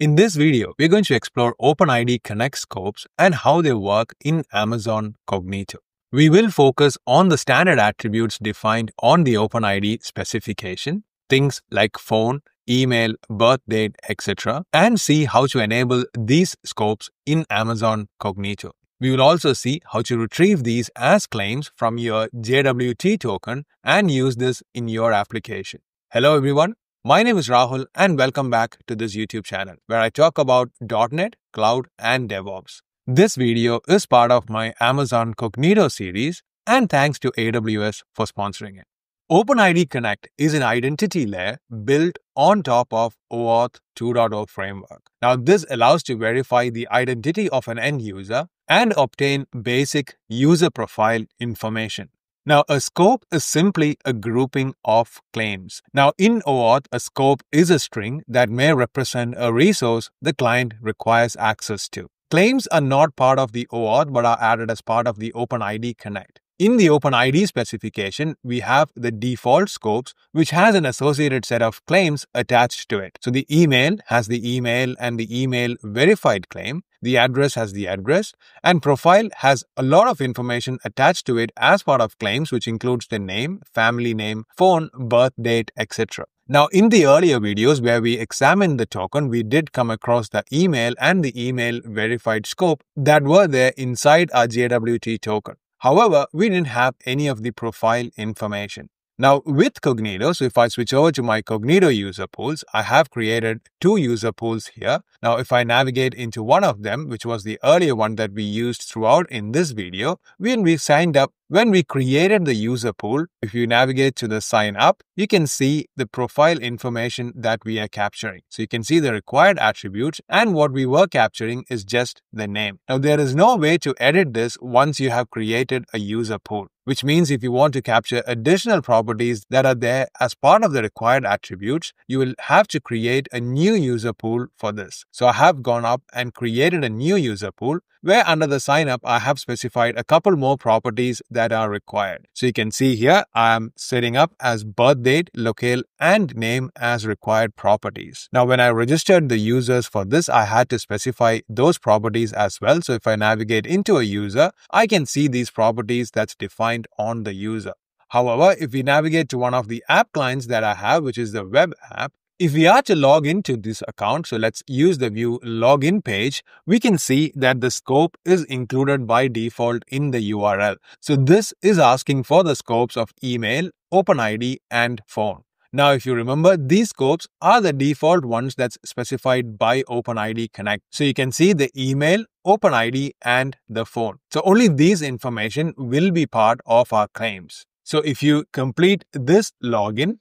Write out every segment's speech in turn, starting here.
In this video, we're going to explore OpenID Connect scopes and how they work in Amazon Cognito. We will focus on the standard attributes defined on the OpenID specification, things like phone, email, birth date, etc., and see how to enable these scopes in Amazon Cognito. We will also see how to retrieve these as claims from your JWT token and use this in your application. Hello everyone, my name is Rahul and welcome back to this YouTube channel where I talk about .NET, Cloud and DevOps. This video is part of my Amazon Cognito series and thanks to AWS for sponsoring it. OpenID Connect is an identity layer built on top of OAuth 2.0 framework. Now this allows to verify the identity of an end user and obtain basic user profile information. Now, a scope is simply a grouping of claims. Now, in OAuth, a scope is a string that may represent a resource the client requires access to. Claims are not part of the OAuth but are added as part of the OpenID Connect. In the OpenID specification, we have the default scopes, which has an associated set of claims attached to it. So the email has the email and the email verified claim the address has the address, and profile has a lot of information attached to it as part of claims, which includes the name, family name, phone, birth date, etc. Now, in the earlier videos where we examined the token, we did come across the email and the email verified scope that were there inside our JWT token. However, we didn't have any of the profile information. Now with Cognito, so if I switch over to my Cognito user pools, I have created two user pools here. Now if I navigate into one of them, which was the earlier one that we used throughout in this video, when we signed up when we created the user pool, if you navigate to the sign up, you can see the profile information that we are capturing. So you can see the required attributes and what we were capturing is just the name. Now there is no way to edit this once you have created a user pool which means if you want to capture additional properties that are there as part of the required attributes, you will have to create a new user pool for this. So I have gone up and created a new user pool where under the sign up, I have specified a couple more properties that are required. So you can see here, I am setting up as birth date, locale, and name as required properties. Now, when I registered the users for this, I had to specify those properties as well. So if I navigate into a user, I can see these properties that's defined on the user. However, if we navigate to one of the app clients that I have, which is the web app, if we are to log into this account, so let's use the view login page, we can see that the scope is included by default in the URL. So this is asking for the scopes of email, OpenID, and phone. Now, if you remember, these scopes are the default ones that's specified by OpenID Connect. So you can see the email, OpenID, and the phone. So only these information will be part of our claims. So if you complete this login,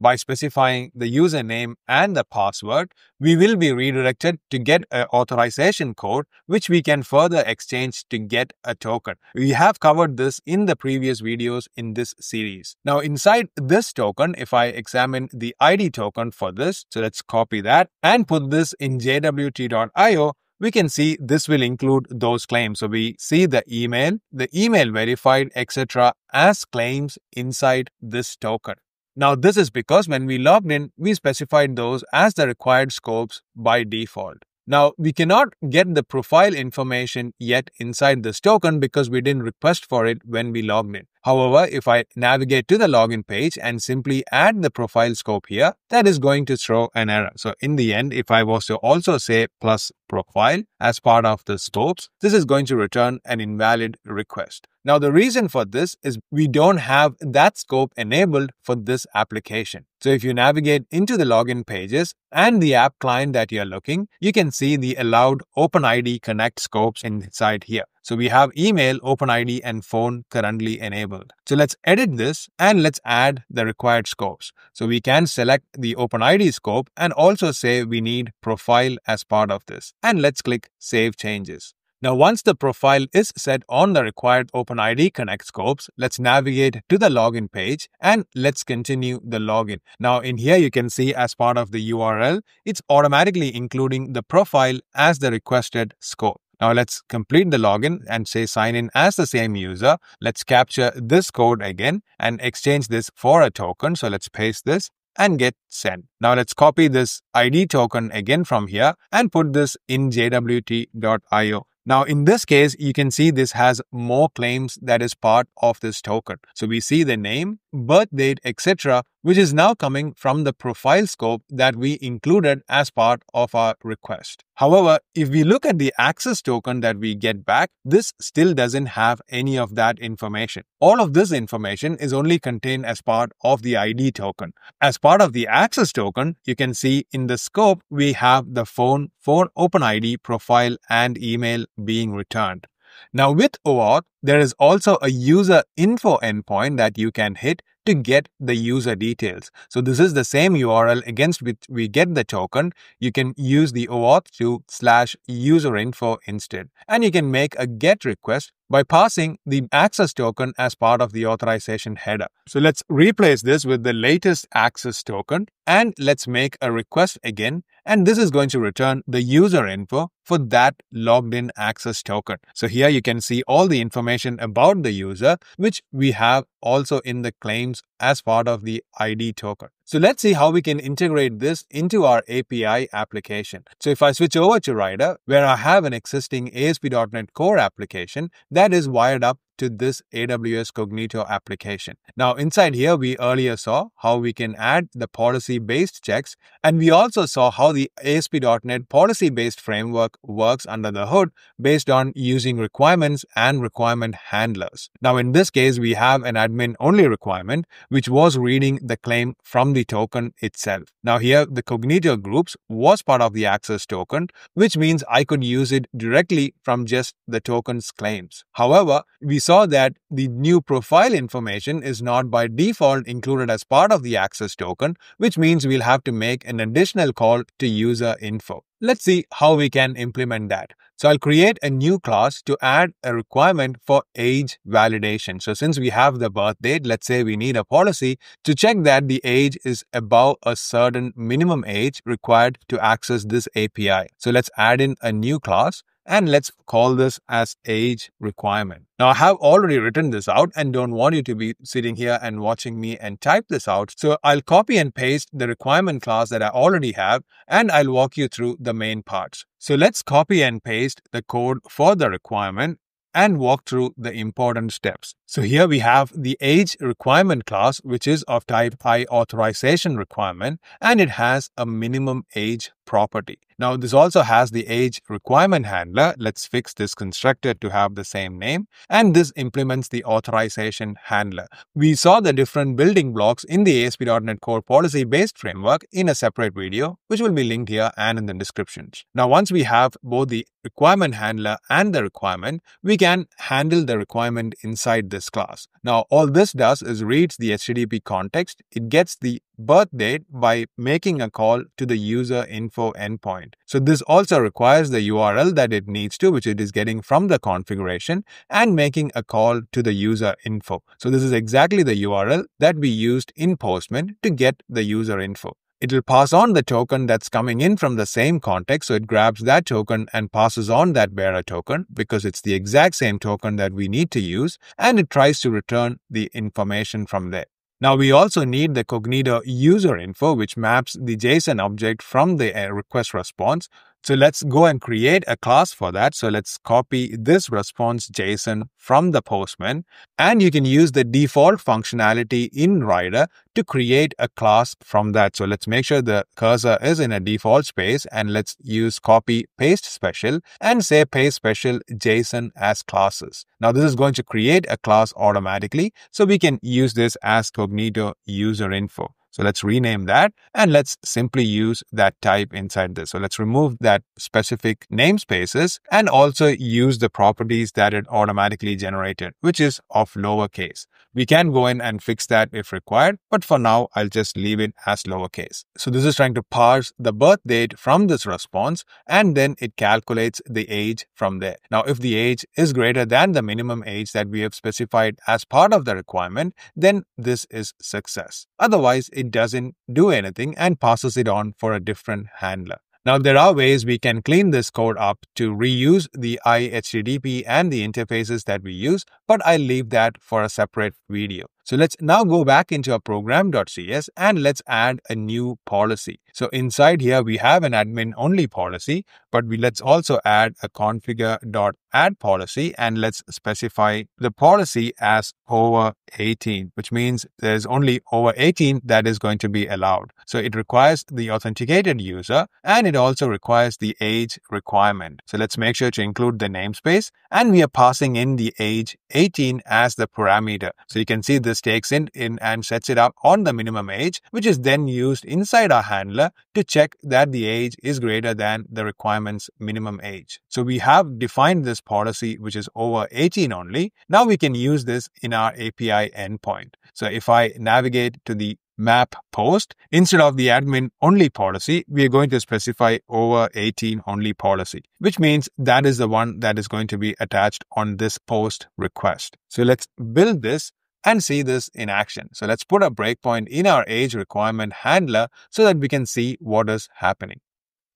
by specifying the username and the password, we will be redirected to get an authorization code, which we can further exchange to get a token. We have covered this in the previous videos in this series. Now, inside this token, if I examine the ID token for this, so let's copy that and put this in jwt.io, we can see this will include those claims. So we see the email, the email verified, etc. as claims inside this token. Now this is because when we logged in, we specified those as the required scopes by default. Now, we cannot get the profile information yet inside this token because we didn't request for it when we logged in. However, if I navigate to the login page and simply add the profile scope here, that is going to throw an error. So in the end, if I was to also say plus profile as part of the scopes, this is going to return an invalid request. Now, the reason for this is we don't have that scope enabled for this application. So if you navigate into the login pages and the app client that you're looking, you can see the allowed OpenID Connect scopes inside here. So we have email, OpenID, and phone currently enabled. So let's edit this and let's add the required scopes. So we can select the OpenID scope and also say we need profile as part of this. And let's click Save Changes. Now, once the profile is set on the required OpenID Connect scopes, let's navigate to the login page and let's continue the login. Now, in here, you can see as part of the URL, it's automatically including the profile as the requested scope. Now let's complete the login and say sign in as the same user. Let's capture this code again and exchange this for a token. So let's paste this and get sent. Now let's copy this ID token again from here and put this in jwt.io. Now, in this case, you can see this has more claims that is part of this token. So we see the name, birth date, etc., which is now coming from the profile scope that we included as part of our request. However, if we look at the access token that we get back, this still doesn't have any of that information. All of this information is only contained as part of the ID token. As part of the access token, you can see in the scope, we have the phone, phone OpenID, profile, and email being returned. Now with OAuth, there is also a user info endpoint that you can hit to get the user details. So this is the same URL against which we get the token. You can use the OAuth to slash user info instead. And you can make a GET request by passing the access token as part of the authorization header. So let's replace this with the latest access token and let's make a request again. And this is going to return the user info for that logged in access token. So here you can see all the information about the user, which we have also in the claims as part of the ID token. So let's see how we can integrate this into our API application. So if I switch over to Rider, where I have an existing ASP.NET Core application that is wired up to this AWS Cognito application. Now, inside here, we earlier saw how we can add the policy-based checks, and we also saw how the ASP.NET policy-based framework works under the hood based on using requirements and requirement handlers. Now, in this case, we have an admin-only requirement, which was reading the claim from the token itself. Now, here, the Cognito groups was part of the access token, which means I could use it directly from just the token's claims. However, we saw that the new profile information is not by default included as part of the access token, which means we'll have to make an additional call to user info. Let's see how we can implement that. So I'll create a new class to add a requirement for age validation. So since we have the birth date, let's say we need a policy to check that the age is above a certain minimum age required to access this API. So let's add in a new class and let's call this as age requirement. Now I have already written this out and don't want you to be sitting here and watching me and type this out. So I'll copy and paste the requirement class that I already have and I'll walk you through the main parts. So let's copy and paste the code for the requirement and walk through the important steps. So here we have the age requirement class, which is of type I authorization requirement, and it has a minimum age property. Now, this also has the age requirement handler. Let's fix this constructor to have the same name. And this implements the authorization handler. We saw the different building blocks in the ASP.NET Core policy-based framework in a separate video, which will be linked here and in the descriptions. Now, once we have both the requirement handler and the requirement, we can handle the requirement inside this class. Now, all this does is reads the HTTP context. It gets the birth date by making a call to the user info endpoint. So this also requires the URL that it needs to, which it is getting from the configuration and making a call to the user info. So this is exactly the URL that we used in Postman to get the user info. It will pass on the token that's coming in from the same context. So it grabs that token and passes on that bearer token because it's the exact same token that we need to use. And it tries to return the information from there. Now we also need the Cognito user info, which maps the JSON object from the uh, request response so let's go and create a class for that. So let's copy this response JSON from the Postman and you can use the default functionality in Rider to create a class from that. So let's make sure the cursor is in a default space and let's use copy paste special and say paste special JSON as classes. Now this is going to create a class automatically. So we can use this as Cognito user info. So let's rename that and let's simply use that type inside this. So let's remove that specific namespaces and also use the properties that it automatically generated, which is of lowercase. We can go in and fix that if required, but for now, I'll just leave it as lowercase. So this is trying to parse the birth date from this response, and then it calculates the age from there. Now, if the age is greater than the minimum age that we have specified as part of the requirement, then this is success. Otherwise, it doesn't do anything and passes it on for a different handler. Now, there are ways we can clean this code up to reuse the iHTTP and the interfaces that we use, but I'll leave that for a separate video. So let's now go back into our program.cs and let's add a new policy. So inside here, we have an admin only policy, but we let's also add a configure.add policy and let's specify the policy as over 18, which means there's only over 18 that is going to be allowed. So it requires the authenticated user and it also requires the age requirement. So let's make sure to include the namespace and we are passing in the age 18 as the parameter. So you can see this takes in, in and sets it up on the minimum age, which is then used inside our handler to check that the age is greater than the requirement's minimum age. So we have defined this policy, which is over 18 only. Now we can use this in our API endpoint. So if I navigate to the map post, instead of the admin only policy, we are going to specify over 18 only policy, which means that is the one that is going to be attached on this post request. So let's build this and see this in action. So let's put a breakpoint in our age requirement handler so that we can see what is happening.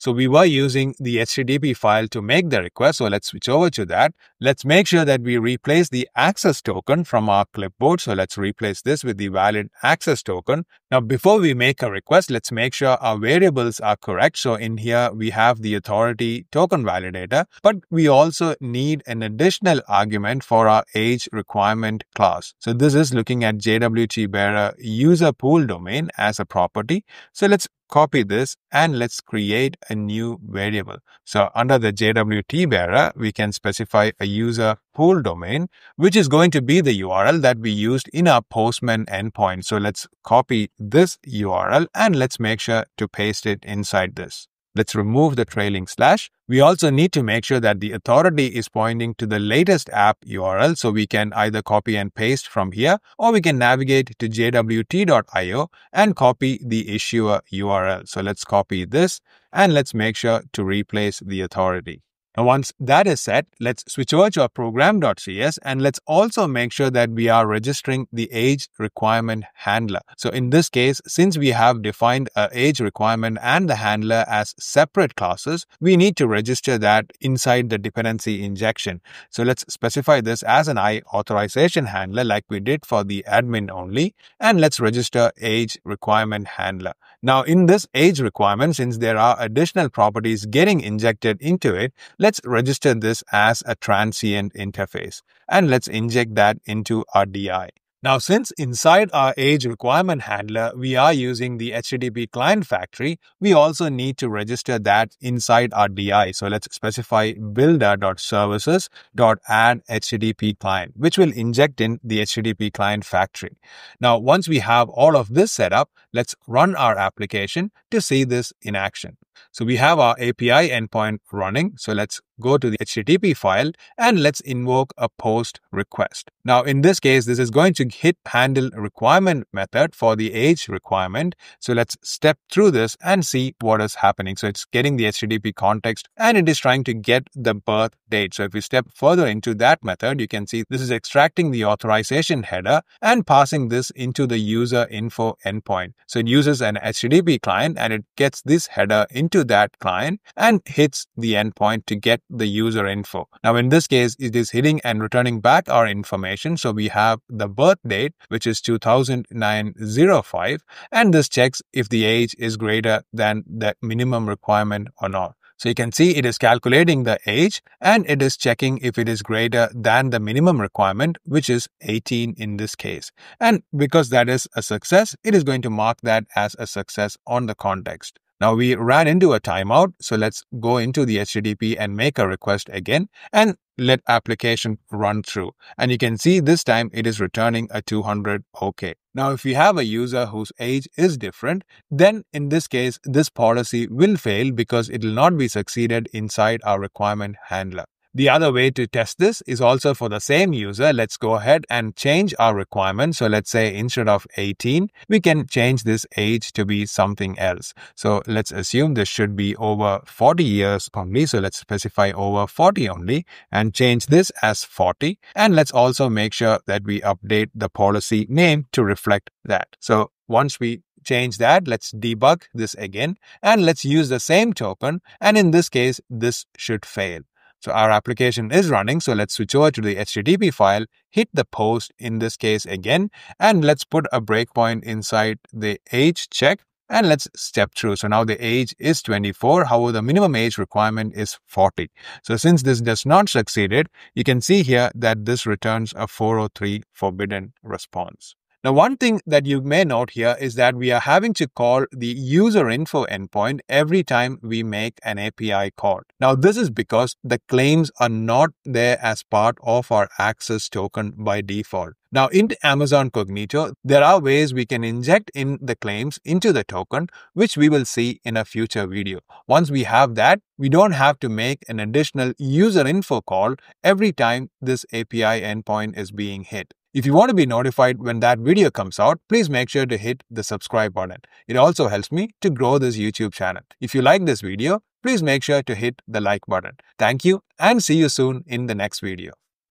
So we were using the HTTP file to make the request. So let's switch over to that. Let's make sure that we replace the access token from our clipboard. So let's replace this with the valid access token. Now, before we make a request, let's make sure our variables are correct. So in here, we have the authority token validator, but we also need an additional argument for our age requirement class. So this is looking at JWT bearer user pool domain as a property. So let's copy this and let's create a new variable. So under the JWT bearer, we can specify a user pool domain, which is going to be the URL that we used in our Postman endpoint. So let's copy this URL and let's make sure to paste it inside this. Let's remove the trailing slash. We also need to make sure that the authority is pointing to the latest app URL. So we can either copy and paste from here, or we can navigate to jwt.io and copy the issuer URL. So let's copy this and let's make sure to replace the authority. Now, once that is set, let's switch over to our program.cs and let's also make sure that we are registering the age requirement handler. So in this case, since we have defined a age requirement and the handler as separate classes, we need to register that inside the dependency injection. So let's specify this as an I authorization handler like we did for the admin only. And let's register age requirement handler. Now in this age requirement, since there are additional properties getting injected into it, Let's register this as a transient interface and let's inject that into our DI. Now, since inside our age requirement handler, we are using the HTTP client factory, we also need to register that inside our DI. So let's specify builder.services.add HTTP client, which will inject in the HTTP client factory. Now, once we have all of this set up, let's run our application to see this in action. So we have our API endpoint running. So let's go to the HTTP file and let's invoke a post request. Now, in this case, this is going to hit handle requirement method for the age requirement. So let's step through this and see what is happening. So it's getting the HTTP context and it is trying to get the birth date. So if we step further into that method, you can see this is extracting the authorization header and passing this into the user info endpoint. So it uses an HTTP client and it gets this header into that client and hits the endpoint to get the user info. Now, in this case, it is hitting and returning back our information. So we have the birth date, which is 200905, and this checks if the age is greater than the minimum requirement or not. So you can see it is calculating the age and it is checking if it is greater than the minimum requirement, which is 18 in this case. And because that is a success, it is going to mark that as a success on the context. Now we ran into a timeout. So let's go into the HTTP and make a request again and let application run through. And you can see this time it is returning a 200 OK. Now, if we have a user whose age is different, then in this case, this policy will fail because it will not be succeeded inside our requirement handler. The other way to test this is also for the same user. Let's go ahead and change our requirement. So let's say instead of 18, we can change this age to be something else. So let's assume this should be over 40 years only. So let's specify over 40 only and change this as 40. And let's also make sure that we update the policy name to reflect that. So once we change that, let's debug this again and let's use the same token. And in this case, this should fail. So our application is running. So let's switch over to the HTTP file, hit the post in this case again, and let's put a breakpoint inside the age check and let's step through. So now the age is 24. However, the minimum age requirement is 40. So since this does not succeeded, you can see here that this returns a 403 forbidden response. Now, one thing that you may note here is that we are having to call the user info endpoint every time we make an API call. Now, this is because the claims are not there as part of our access token by default. Now, in Amazon Cognito, there are ways we can inject in the claims into the token, which we will see in a future video. Once we have that, we don't have to make an additional user info call every time this API endpoint is being hit. If you want to be notified when that video comes out, please make sure to hit the subscribe button. It also helps me to grow this YouTube channel. If you like this video, please make sure to hit the like button. Thank you and see you soon in the next video.